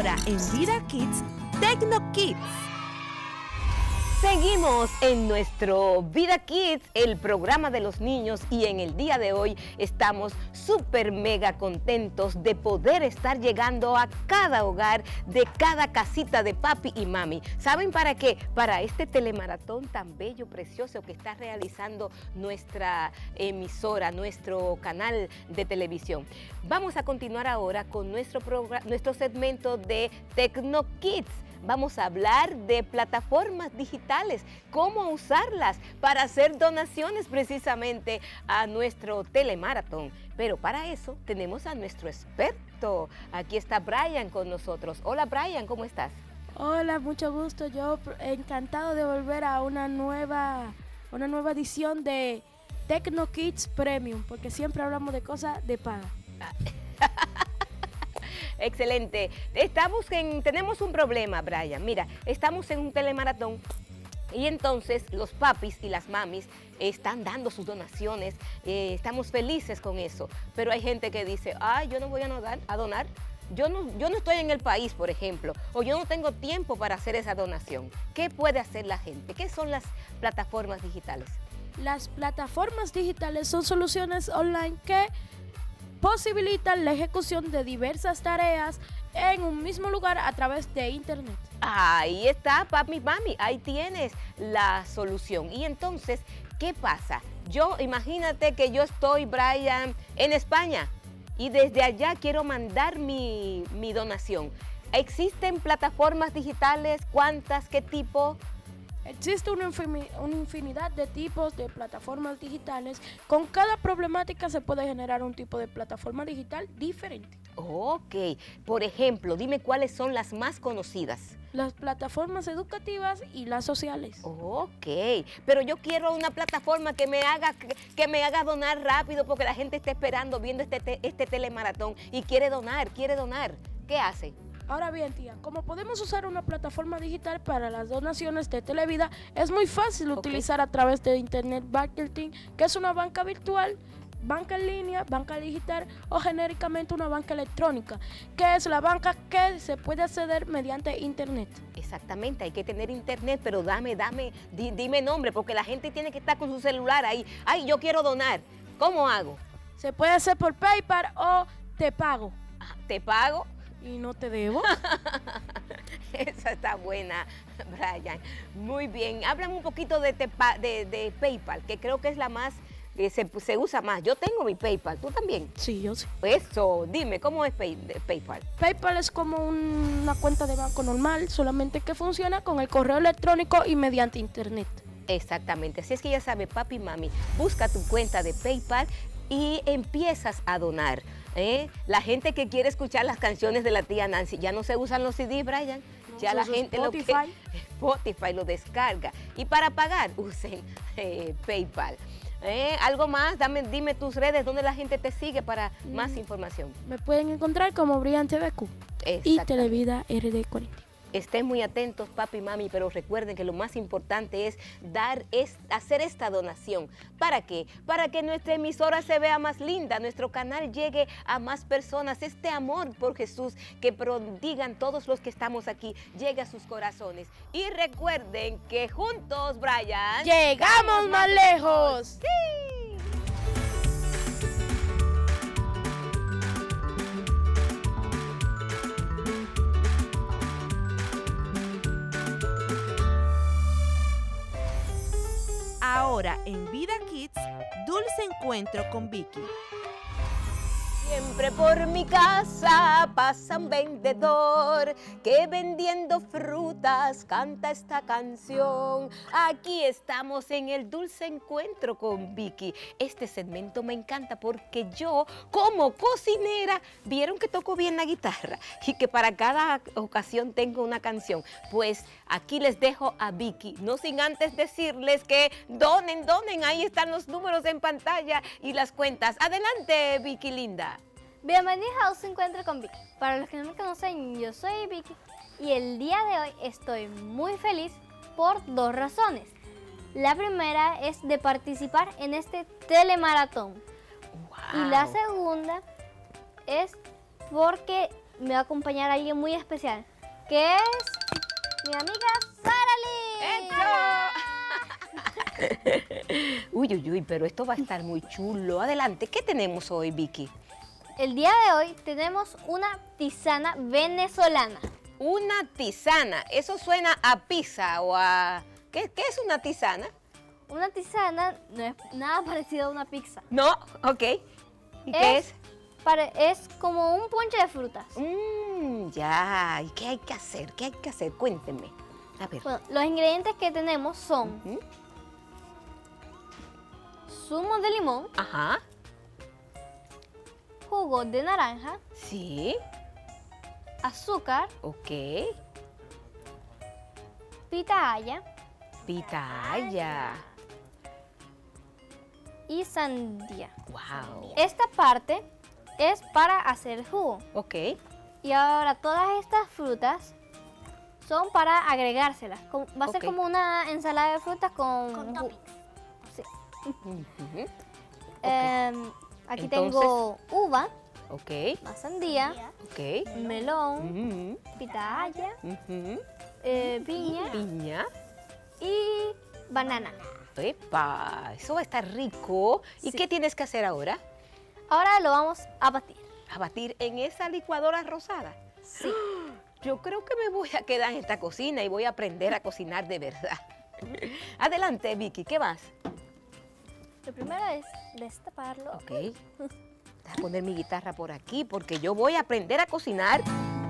Ahora en Vida Kids, Tecno Kids. Seguimos en nuestro Vida Kids, el programa de los niños y en el día de hoy estamos súper mega contentos de poder estar llegando a cada hogar de cada casita de papi y mami. ¿Saben para qué? Para este telemaratón tan bello, precioso que está realizando nuestra emisora, nuestro canal de televisión. Vamos a continuar ahora con nuestro, nuestro segmento de Tecno Kids vamos a hablar de plataformas digitales, cómo usarlas para hacer donaciones precisamente a nuestro telemaratón. Pero para eso tenemos a nuestro experto. Aquí está Brian con nosotros. Hola Brian, ¿cómo estás? Hola, mucho gusto. Yo encantado de volver a una nueva, una nueva edición de Tecno Kids Premium, porque siempre hablamos de cosas de paga. Excelente. Estamos en, tenemos un problema, Brian. Mira, estamos en un telemaratón y entonces los papis y las mamis están dando sus donaciones, eh, estamos felices con eso, pero hay gente que dice, ay, yo no voy a donar, a donar. Yo no, yo no estoy en el país, por ejemplo, o yo no tengo tiempo para hacer esa donación. ¿Qué puede hacer la gente? ¿Qué son las plataformas digitales? Las plataformas digitales son soluciones online que posibilitan la ejecución de diversas tareas en un mismo lugar a través de Internet. Ahí está, papi, mami, ahí tienes la solución. Y entonces, ¿qué pasa? Yo, imagínate que yo estoy, Brian, en España y desde allá quiero mandar mi, mi donación. ¿Existen plataformas digitales? ¿Cuántas? ¿Qué tipo? Existe una, infinidad de tipos de plataformas digitales. Con cada problemática se puede generar un tipo de plataforma digital diferente. Ok, por ejemplo, dime cuáles son las más conocidas. Las plataformas educativas y las sociales. Ok, pero yo quiero una plataforma que me haga, que me haga donar rápido porque la gente está esperando viendo este, este telemaratón y quiere donar, quiere donar. ¿Qué hace? Ahora bien, tía, como podemos usar una plataforma digital para las donaciones de Televida, es muy fácil utilizar a través de Internet Banking, que es una banca virtual, banca en línea, banca digital o genéricamente una banca electrónica, que es la banca que se puede acceder mediante Internet. Exactamente, hay que tener Internet, pero dame, dame, dime nombre, porque la gente tiene que estar con su celular ahí. Ay, yo quiero donar. ¿Cómo hago? Se puede hacer por PayPal o te pago. Ah, ¿Te pago? ¿Y no te debo? Esa está buena, Brian. Muy bien. Háblame un poquito de, de, PayPal, que creo que es la más que se, usa más. Yo tengo mi PayPal, ¿tú también? Sí, yo sí. Eso, dime, ¿cómo es PayPal? PayPal es como una cuenta de banco normal, solamente que funciona con el correo electrónico y mediante internet. Exactamente, así es que ya sabe, papi y mami, busca tu cuenta de PayPal y empiezas a donar. ¿Eh? La gente que quiere escuchar las canciones de la tía Nancy, ya no se usan los CDs, Brian. ya la gente lo que Spotify lo descarga. Y para pagar, usen eh, PayPal. ¿Eh? ¿Algo más? Dame, dime tus redes, donde la gente te sigue para más mm. información. Me pueden encontrar como Brian TVQ y Televida RD40. Estén muy atentos, papi y mami, pero recuerden que lo más importante es dar, es hacer esta donación. ¿Para qué? Para que nuestra emisora se vea más linda, nuestro canal llegue a más personas. Este amor por Jesús que prodigan todos los que estamos aquí, llegue a sus corazones. Y recuerden que juntos, Brian, llegamos más lejos. ¡Sí! Ahora en Vida Kids, Dulce Encuentro con Vicky. Siempre por mi casa pasa un vendedor que vendiendo frutas canta esta canción. Aquí estamos en el dulce encuentro con Vicky. Este segmento me encanta porque yo, como cocinera, vieron que toco bien la guitarra y que para cada ocasión tengo una canción. Pues aquí les dejo a Vicky, no sin antes decirles que donen, donen, ahí están los números en pantalla y las cuentas. Adelante, Vicky linda. Bienvenidos a Un Encuentro con Vicky. Para los que no me conocen, yo soy Vicky y el día de hoy estoy muy feliz por dos razones. La primera es de participar en este telemaratón. Y la segunda es porque me va a acompañar alguien muy especial, que es mi amiga Sara Lee. Uy, uy, uy, pero esto va a estar muy chulo. Adelante, ¿qué tenemos hoy, Vicky? El día de hoy tenemos una tisana venezolana. Una tisana. Eso suena a pizza o a... ¿Qué, qué es una tisana? Una tisana no es nada parecido a una pizza. No, ok. ¿Y qué es? es como un ponche de frutas. Mmm, ya. ¿Y qué hay que hacer? ¿Qué hay que hacer? Cuéntenme. A ver. Bueno, los ingredientes que tenemos son Ujú. zumo de limón, Ajá. Jugo de naranja, Sí. azúcar, Ok. pitaya Pitaya. y sandía. Wow. Esta parte es para hacer el jugo. Ok. Y ahora todas estas frutas son para agregárselas. Va a ser como una ensalada de frutas con... Con toppings. Sí. Aquí Entonces- tengo uva, Ok. más sandía, Ok. melón, pitaya, eh, piña Piña. y banana. Epa, eso va a estar rico. ¿Y Sí. qué tienes que hacer ahora? Ahora lo vamos a batir. A batir en esa licuadora rosada. Sí. Yo creo que me voy a quedar en esta cocina y voy a aprender a cocinar de verdad. Adelante, Vicky, ¿qué más? Lo primero es destaparlo. Ok. Voy a poner mi guitarra por aquí porque yo voy a aprender a cocinar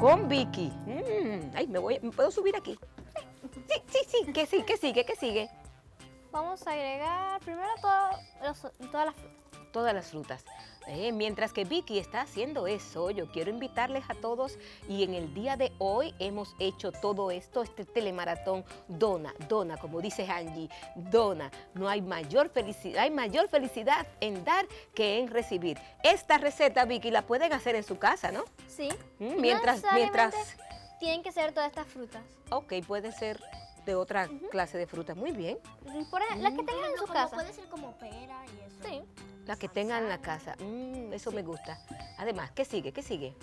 con Vicky. Mm, ay, me voy, ¿me puedo subir aquí? Sí, sí, sí, que sí, que sigue, que sigue. Vamos a agregar primero todo los- todas las frutas. Todas las frutas. Eh, mientras que Vicky está haciendo eso, yo quiero invitarles a todos y en el día de hoy hemos hecho todo esto, este telemaratón dona, dona, como dice Angie, dona. No hay mayor felicidad, hay mayor felicidad en dar que en recibir. Esta receta, Vicky, la pueden hacer en su casa, ¿no? Sí. Mm, No Mientras, mientras, Tienen que ser todas estas frutas. ok, puede ser de otra clase de fruta, muy bien. Por ejemplo, las que Mm. tengan en su casa. Puede ser como pera y eso. Sí. La que tengan en la casa, Mm, eso me gusta. Además, ¿qué sigue? ¿Qué sigue?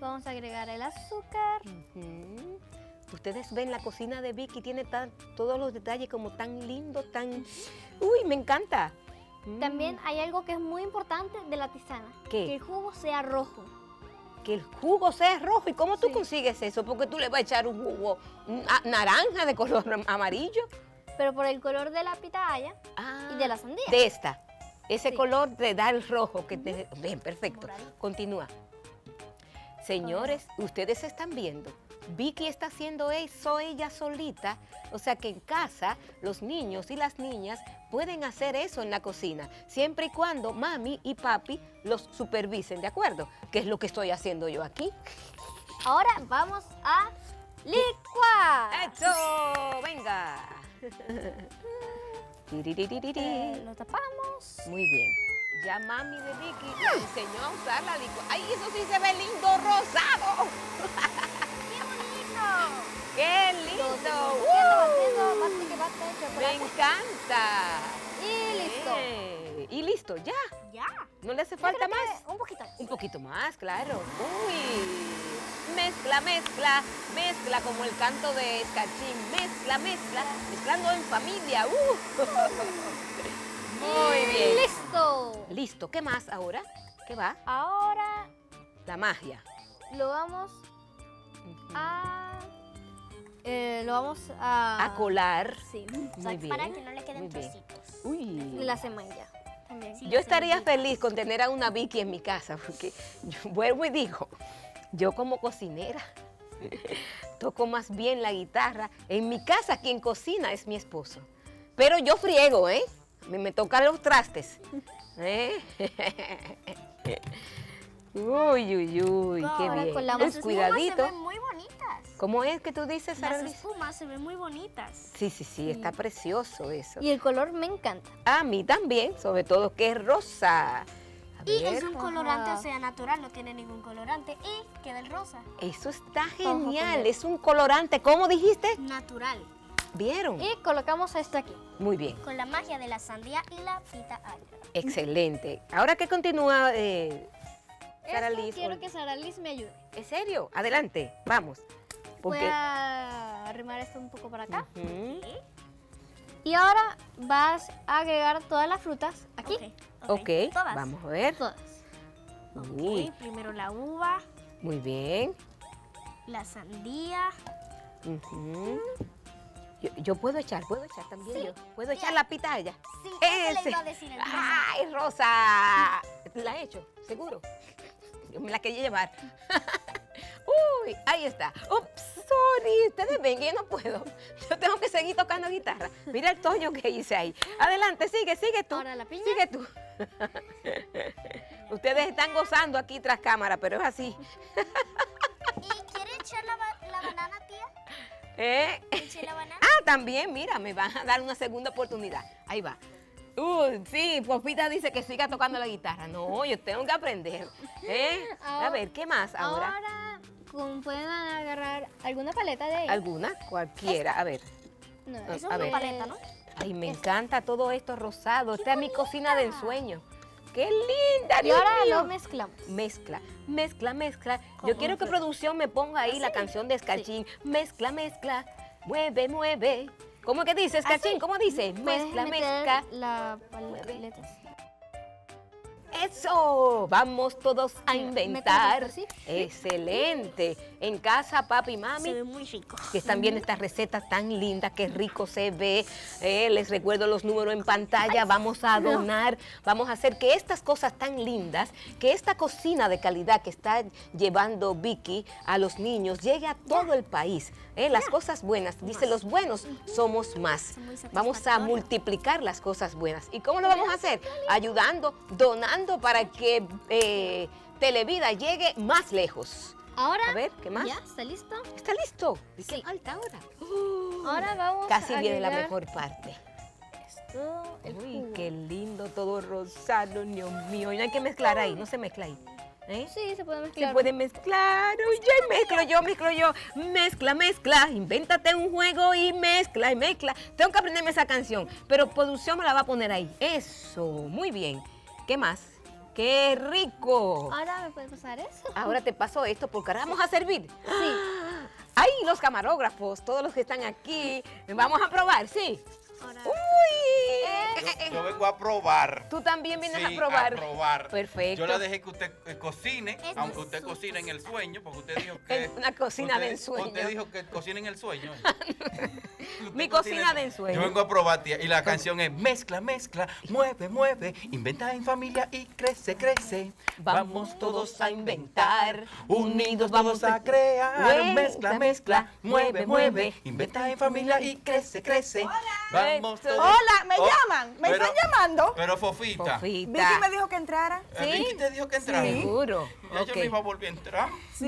Vamos a agregar el azúcar. Ustedes ven la cocina de Vicky, tiene tan, todos los detalles como tan lindo, tan... Uy, me encanta. Mm, También hay algo que es muy importante de la tisana. ¿Qué? Que el jugo sea rojo. Que el jugo sea rojo. ¿Y cómo tú Sí. consigues eso? Porque tú le vas a echar un jugo mm, a- naranja de color amarillo. Pero por el color de la pitaya Ah, y de la sandía. De esta. Ese Sí. color te da el rojo que te... Bien, perfecto. Continúa. Señores, ustedes están viendo. Vicky está haciendo eso ella solita. O sea que en casa los niños y las niñas pueden hacer eso en la cocina, siempre y cuando mami y papi los supervisen, ¿de acuerdo? Que es lo que estoy haciendo yo aquí. Ahora vamos a licuar. ¡Eso! ¡Venga! Tiriririri. Eh, lo tapamos. Muy bien. Ya mami de Vicky le enseñó a usar la licuadora. ¡Ay, eso sí se ve lindo rosado! ¡Qué lindo! Batiendo, batiendo, ¡Uh! bate que bate, ¡Me encanta! Y listo. Eh, y listo, ya. Ya. ¿No le hace falta más? Un poquito más. Un poquito más, claro. Uy. Mezcla, mezcla, mezcla como el canto de Escachín. Mezcla, mezcla, mezclando en familia. Uh. Muy bien. Listo. Listo, ¿qué más ahora? ¿Qué va? Ahora La magia. lo vamos a... eh, lo vamos a... A colar. Sí. Muy bien. Para que no le queden trocitos. Uy. la semilla también. Sí, Yo estaría feliz con tener a una Vicky en mi casa, porque yo vuelvo y digo, yo como cocinera toco más bien la guitarra. En mi casa quien cocina es mi esposo. Pero yo friego, ¿eh? Me, me tocan los trastes. ¿eh? Uy, uy, uy, qué Ahora bien. con la espumas cuidadito. se ven muy bonitas. ¿Cómo es que tú dices, Sara Las espumas se ven muy bonitas. Sí, sí, sí, está precioso eso. Y el color me encanta. A mí también, sobre todo que es rosa. A Y ver. es un colorante, o sea, natural, no tiene ningún colorante. Y queda el rosa. Eso está genial, es un colorante. ¿Cómo dijiste? Natural. ¿Vieron? Y colocamos esto aquí. Muy bien, Con la magia de la sandía y la pita agria. excelente. Ahora que continúa, eh, Sara Liz, quiero que Sara Liz me ayude. ¿En serio? Adelante, vamos. Voy a arrimar esto un poco para acá. Ujú. Y ahora vas a agregar todas las frutas aquí. Ok, Todas. vamos a ver. Todas. Uy, Ok, primero la uva, muy bien. la sandía. Yo, yo puedo echar, puedo echar también Sí. yo. Puedo echar la pitaya. Sí, Ese. le iba a decir al ¡Ay, Rosa! La he hecho, seguro. Yo me la quería llevar. Uy, ahí está. Ups, sorry. Ustedes ven que yo no puedo. Yo tengo que seguir tocando guitarra. Mira el toño que hice ahí. Adelante, sigue, sigue tú. Ahora la piña. Sigue tú. Ustedes están gozando aquí tras cámara, pero es así. ¿Y quiere echar la, ba- la banana, tía? ¿Eh? ¿Eche la banana? Ah, también, mira, me van a dar una segunda oportunidad. Ahí va. Uy, sí, Popita dice que siga tocando la guitarra. No, yo tengo que aprender. ¿Eh? A ver, ¿qué más ahora? Ahora pueden agarrar alguna paleta de ahí. ¿Alguna? Cualquiera. A ver. No, Ah, Eso a es ver. una paleta, ¿no? Ay, me encanta todo esto rosado. Esta es mi cocina de ensueño. ¡Qué linda, Y Dios ahora mío! lo mezclamos. Mezcla, mezcla, mezcla. Yo quiero que producción me ponga ahí la canción de Escarchín. Mezcla, mezcla, mueve, mueve. ¿Cómo que dice Escarchín? ¿Cómo dice? Mezcla, mezcla. La paleta. Eso, vamos todos a inventar. Excelente. En casa, papi y Se mami, ve muy rico. que están viendo estas recetas tan lindas, qué rico se ve. Eh, les recuerdo los números en pantalla. Vamos a donar, vamos a hacer que estas cosas tan lindas, que esta cocina de calidad que está llevando Vicky a los niños, llegue a todo el país. Eh, las cosas buenas, dice los buenos, somos más. Vamos a multiplicar las cosas buenas. ¿Y cómo lo vamos a hacer? Ayudando, donando para que eh, Televida llegue más lejos. Ahora, A ver, ¿qué más? ¿ya está listo? ¿Está listo? ¿Y qué Sí. falta ahora? Ahora vamos Casi a viene la mejor parte. esto, el Uy, jugo. qué lindo todo rosado, Dios mío. Y no hay que mezclar ahí, no se mezcla ahí. ¿Eh? Sí, se puede Se mezclar. puede mezclar. Uy, ya mezclo yo, mezclo yo. Mezcla, mezcla. Invéntate un juego y mezcla y mezcla. Tengo que aprenderme esa canción, pero producción me la va a poner ahí. Eso, muy bien. ¿Qué más? ¡Qué rico! Ahora me puedes pasar eso. Ahora te paso esto porque ahora vamos a servir. Sí. ¡Ay, los camarógrafos! Todos los que están aquí. Vamos a probar, ¿sí? Ahora. ¡Uy! Yo, yo vengo a probar. Tú también vienes Sí, a probar. probar. Perfecto. Yo la dejé que usted eh, cocine, aunque usted cocine en el sueño, porque usted dijo que... Una cocina usted- de ensueño. Usted dijo que cocina en el sueño. Mi cocina de ensueño. Yo vengo a probar, tía. Y la canción es mezcla, mezcla, mueve, mueve, inventa en familia y crece, crece. Vamos todos a inventar, unidos vamos a crear. Mezcla, mezcla, mueve, mueve, inventa en familia y crece, crece. Vamos todos. Hola, ¿me Oh, llaman? ¿Me pero- están llamando? Pero Fofita. Fofita. Vicky me dijo que entrara. Vicky te dijo que entrara. Seguro. Ya Ok. yo no iba a volver a entrar. Sí.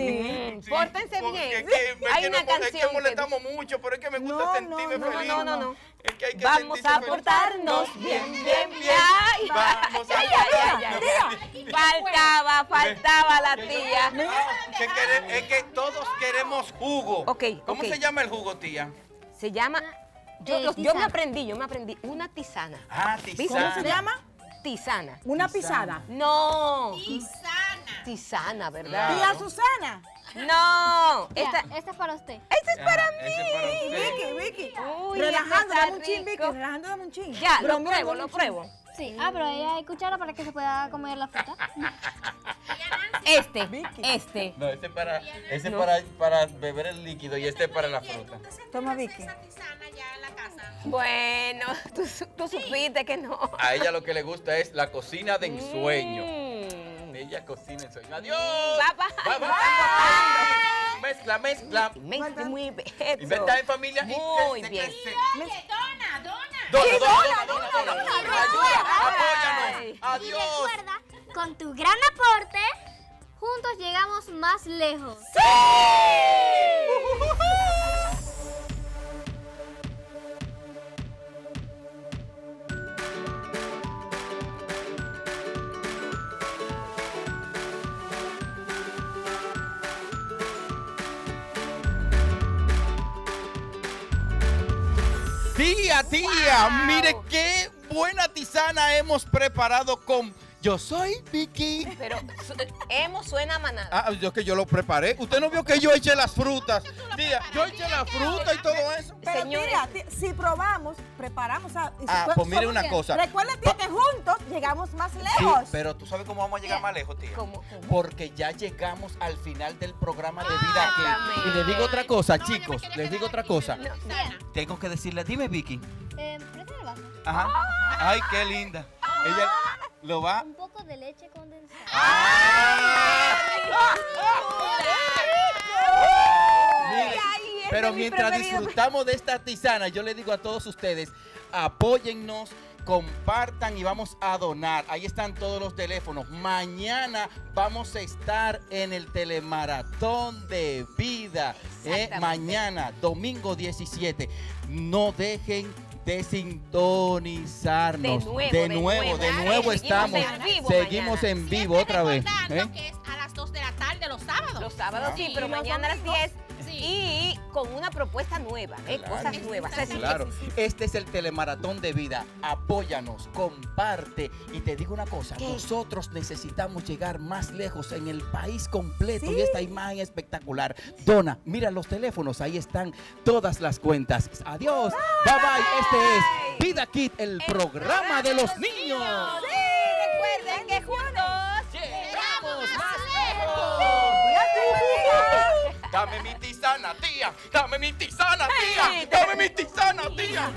Mm, Pórtense porque bien. Es que, es Hay que una no- es canción que molestamos mucho, pero es que me gusta No, sentirme no, No, feliz. no, no, no. Es que hay que Vamos sentirse a feliz. portarnos bien, bien, bien. Ay, Vamos a. Faltaba, faltaba la tía. Que quere- es que todos queremos jugo. Ok, ¿Cómo se llama el jugo, tía? Se llama. Yo, Eh, los- yo me aprendí, yo me aprendí una tisana. Ah, tisana. ¿Cómo se llama? Tisana. Una pisada. No. Tisana. Tisana, ¿verdad? Tía Susana. No. Ya, Esta, este es para usted. esta es para mí. Vicky, Vicky. Uy, relajando, este dame un chin, Vicky. Relajando, dame un chin. Ya, lo pruebo, lo pruebo. Sí. Ah, pero ahí hay cuchara para que se pueda comer la fruta. Este, Vicky. este. No, este es para, ese No. para, para beber el líquido y este es para la fruta. Toma, Vicky. Bueno, tú, tú supiste que no. A ella lo que le gusta es la cocina de ensueño. Mm. Ella cocina en sueño. ¡Adiós! Papá. Bye, bye. Mezcla, mezcla. Me muy bien. Inventa en familia y Muy crece, bien. crece. Dona, dona, dona, dona, dona. Ayuda, Ay. apóyanos. Adiós. Recuerda, con tu gran aporte, Juntos llegamos más lejos. Tía, tía, mire qué buena tisana hemos preparado con Yo soy Vicky. Pero su- hemos suena a manada. Ah, yo que yo lo preparé. Usted no vio que yo eché las frutas. Tía, yo eché la fruta y todo eso. Pero ti- si probamos, preparamos. ah, Ah, pues mire una cosa. Recuerda, tía, que juntos llegamos más Sí, lejos. pero tú sabes cómo vamos a llegar más lejos, tía. ¿Cómo, cómo? Porque ya llegamos al final del programa de vida aquí. Y les digo otra cosa, chicos. Les digo otra cosa. No, Tengo que decirle, dime Vicky. Eh. Ajá. Ay, qué linda. Ella lo va. Un poco de leche condensada. Ay, ese pero mientras disfrutamos de esta tisana, yo les digo a todos ustedes, apóyennos, compartan y vamos a donar. Ahí están todos los teléfonos. Mañana vamos a estar en el telemaratón de vida. ¿eh? Mañana, domingo 17. No dejen de sintonizarnos. De nuevo, de de nuevo, nuevo. de nuevo seguimos estamos. en vivo Seguimos en vivo otra vez. ¿eh? que es a las 2 de la tarde los sábados. Los sábados sí, pero mañana a las domingos. 10 Sí. y con una propuesta nueva, ¿eh? Claro. cosas nuevas. Claro, este es el telemaratón de vida. Apóyanos, comparte. Y te digo una cosa, ¿Qué? nosotros necesitamos llegar más lejos en el país completo Sí. y esta imagen espectacular. Dona, mira los teléfonos, ahí están todas las cuentas. Adiós, bye bye. Este es Vida Kit, el, programa de los niños. Sí, recuerden que juntos Dame mi tisana, tía. Dame mi tisana, tía. Dame mi tisana, tía.